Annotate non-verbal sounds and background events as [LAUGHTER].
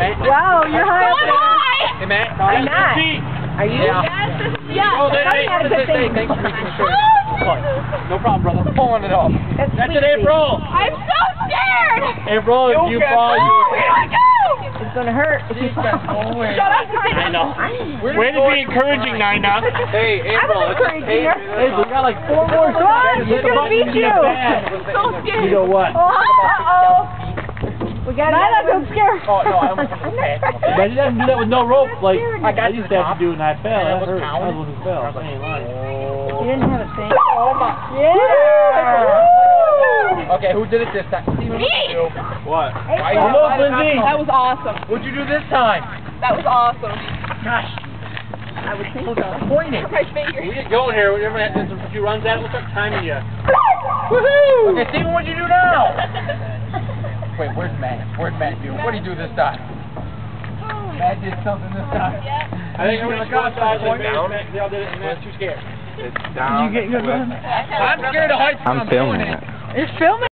Wow, you're high up there. Hey, Matt. I'm not. Are you? Yeah. Yeah. Oh, they, I thought hey, you had a hey, thanks for making sure. No problem, brother. Pulling it off. That's, That's it. April. I'm so scared! April, if you fall, you. Where do I go? It's gonna hurt if you fall. Shut up, I know. I'm- Way to be encouraging, Nina. [LAUGHS] Hey, April. I'm encouraging her. Hey, we got like four more Come on, seconds. she's gonna beat you. So scared. You know what? Oh, uh-oh. We got Nyla, don't scare her. Oh, no, I almost [LAUGHS] I'm not passed. But you didn't do that with no rope. Like I got I used to have to do, and I fell. That was hurt. I was the one who fell. I ain't lying. You didn't have a thing. [LAUGHS] Oh, my. Yeah. Okay, who did it this time? Steven, Me. What? Why you Almost, Lindsay. That was awesome. What'd you do this time? That was awesome. Gosh, I would think so. pointing. My finger. We get going here. Whenever that a few runs at it, we'll start timing you. Woohoo! Okay, Steven, what'd you do now? Wait, where's Matt? Where's Matt do? What'd he do this time? Matt did something this time. I think we're Look going to go out, outside. point down. Matt- they all did it, and Matt's too scared. I'm scared of heights. I'm filming it. it. You're filming